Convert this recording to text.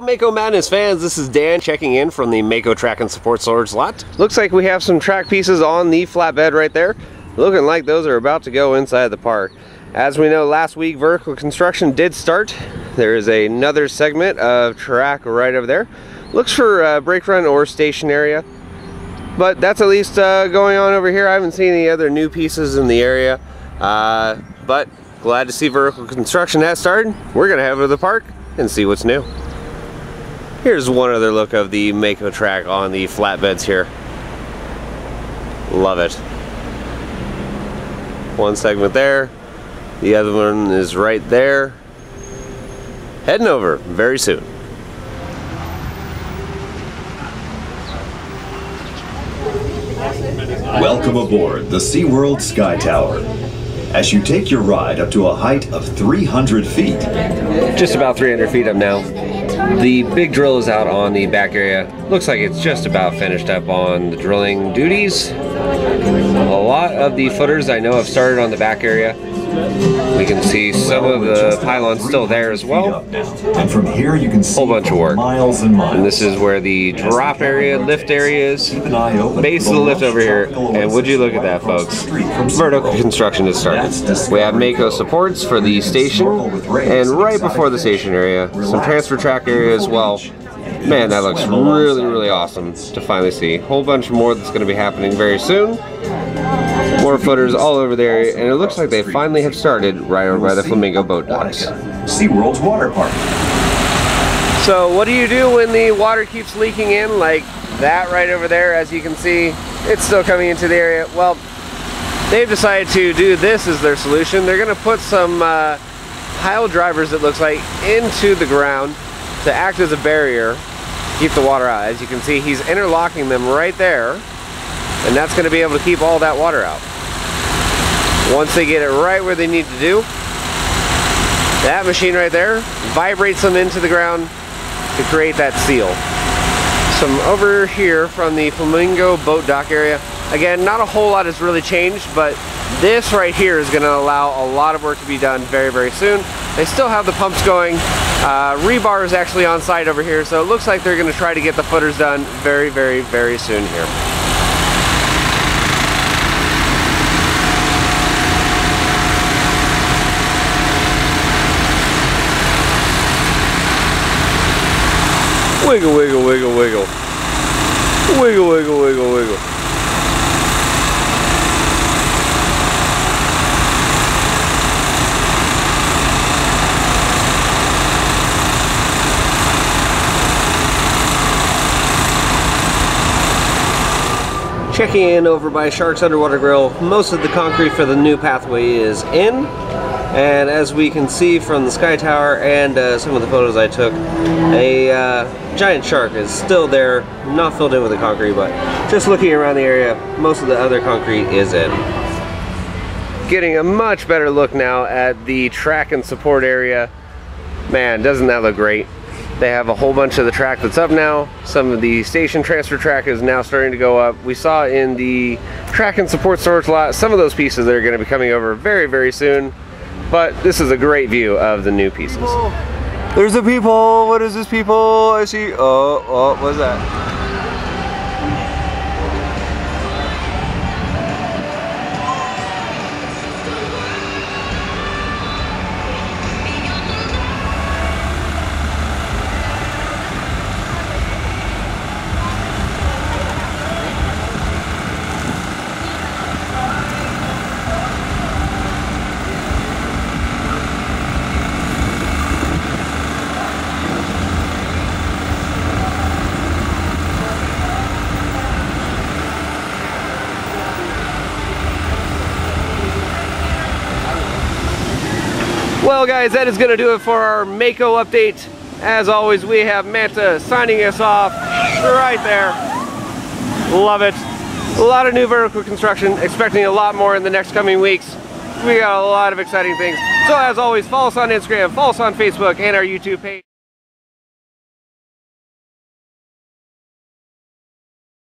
Mako Madness fans, this is Dan checking in from the Mako Track and Support Storage lot. Looks like we have some track pieces on the flatbed right there. Looking like those are about to go inside the park. As we know, last week vertical construction did start. There is another segment of track right over there. Looks for uh, brake run or station area. But that's at least uh, going on over here. I haven't seen any other new pieces in the area. Uh, but glad to see vertical construction has started. We're going to head over to the park and see what's new. Here's one other look of the Mako track on the flatbeds here. Love it. One segment there. The other one is right there. Heading over very soon. Welcome aboard the SeaWorld Sky Tower. As you take your ride up to a height of 300 feet, Just about 300 feet up now. The big drill is out on the back area. Looks like it's just about finished up on the drilling duties. A lot of the footers I know have started on the back area. We can see some of the pylons still there as well. and from here you can see Whole bunch of work. miles and miles. And this is where the drop area, lift area is. Keep an eye open Base of the lift over here. And would you look at that, folks? Vertical construction has started. We have Mako supports for the station, snorkel with rays and right before the station area, some transfer track area as well. Beach. Man, that looks really, really awesome to finally see. A whole bunch more that's going to be happening very soon. More footers all over there, and it looks like they finally have started right over by the Flamingo boat docks. SeaWorld's water park. So what do you do when the water keeps leaking in like that right over there? As you can see, it's still coming into the area. Well, they've decided to do this as their solution. They're going to put some uh, pile drivers, it looks like, into the ground to act as a barrier, keep the water out. As you can see, he's interlocking them right there, and that's going to be able to keep all that water out. Once they get it right where they need to do, that machine right there vibrates them into the ground to create that seal. Some over here from the Flamingo boat dock area. Again, not a whole lot has really changed, but this right here is going to allow a lot of work to be done very, very soon. They still have the pumps going. Uh, rebar is actually on site over here, so it looks like they're going to try to get the footers done very, very, very soon here. Wiggle, wiggle, wiggle, wiggle. Wiggle, wiggle, wiggle, wiggle. Checking in over by Sharks Underwater Grill, most of the concrete for the new pathway is in. And as we can see from the Sky Tower and uh, some of the photos I took, a uh, giant shark is still there, not filled in with the concrete, but just looking around the area, most of the other concrete is in. Getting a much better look now at the track and support area. Man, doesn't that look great? They have a whole bunch of the track that's up now. Some of the station transfer track is now starting to go up. We saw in the track and support storage lot some of those pieces that are going to be coming over very, very soon. But this is a great view of the new pieces. There's the people. What is this people? I see. Oh, oh, what's that? Well, guys, that is going to do it for our Mako update. As always, we have Manta signing us off right there. Love it. A lot of new vertical construction, expecting a lot more in the next coming weeks. We got a lot of exciting things. So as always, follow us on Instagram, follow us on Facebook, and our YouTube page.